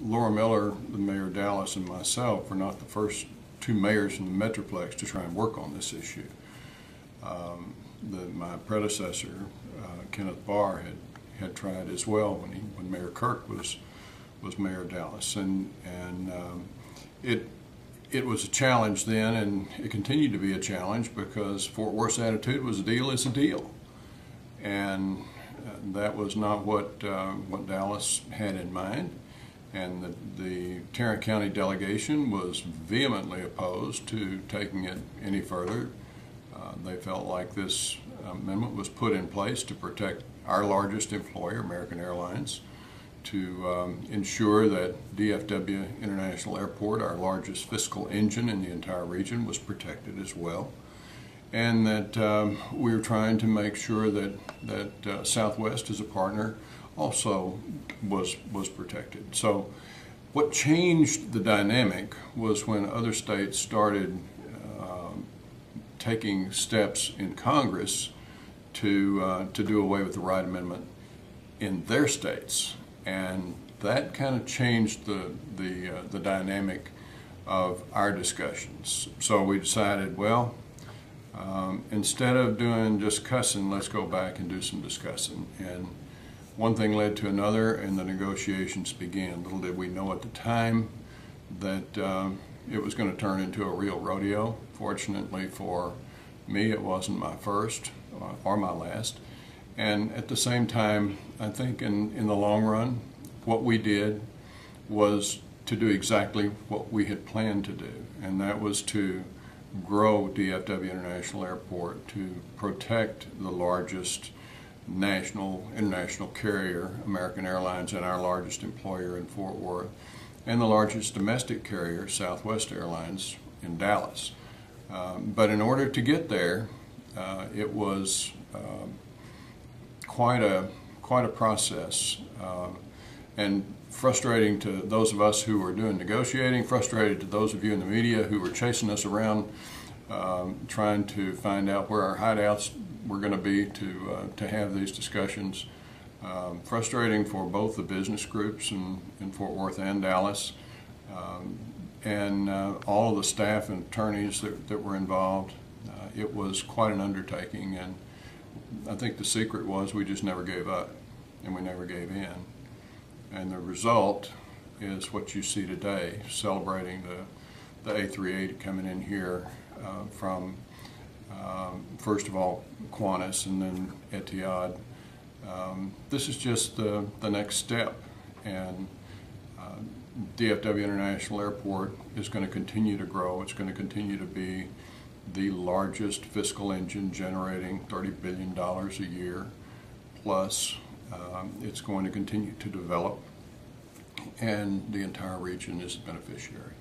Laura Miller, the mayor of Dallas, and myself were not the first two mayors in the Metroplex to try and work on this issue. Um, the, my predecessor, uh, Kenneth Barr, had, had tried as well when he when Mayor Kirk was was mayor of Dallas, and and um, it it was a challenge then, and it continued to be a challenge because Fort Worth's attitude was a deal is a deal, and uh, that was not what uh, what Dallas had in mind. And the, the Tarrant County delegation was vehemently opposed to taking it any further. Uh, they felt like this amendment was put in place to protect our largest employer, American Airlines, to um, ensure that DFW International Airport, our largest fiscal engine in the entire region, was protected as well. And that um, we were trying to make sure that, that uh, Southwest as a partner also was, was protected. So what changed the dynamic was when other states started uh, taking steps in Congress to, uh, to do away with the Wright Amendment in their states. And that kind of changed the, the, uh, the dynamic of our discussions. So we decided, well, um, instead of doing just cussing, let's go back and do some discussing. And one thing led to another, and the negotiations began. Little did we know at the time that um, it was going to turn into a real rodeo. Fortunately for me, it wasn't my first uh, or my last. And at the same time, I think in, in the long run, what we did was to do exactly what we had planned to do, and that was to grow DFW International Airport to protect the largest national, international carrier, American Airlines, and our largest employer in Fort Worth, and the largest domestic carrier, Southwest Airlines, in Dallas. Um, but in order to get there, uh, it was um, quite a quite a process, uh, and frustrating to those of us who were doing negotiating, frustrated to those of you in the media who were chasing us around, um, trying to find out where our hideouts we're going to be to, uh, to have these discussions. Um, frustrating for both the business groups in, in Fort Worth and Dallas, um, and uh, all of the staff and attorneys that, that were involved. Uh, it was quite an undertaking, and I think the secret was we just never gave up, and we never gave in. And the result is what you see today, celebrating the, the A380 coming in here uh, from um, first of all Qantas and then Etihad. Um, this is just the, the next step and uh, DFW International Airport is going to continue to grow. It's going to continue to be the largest fiscal engine generating $30 billion a year plus um, it's going to continue to develop and the entire region is a beneficiary.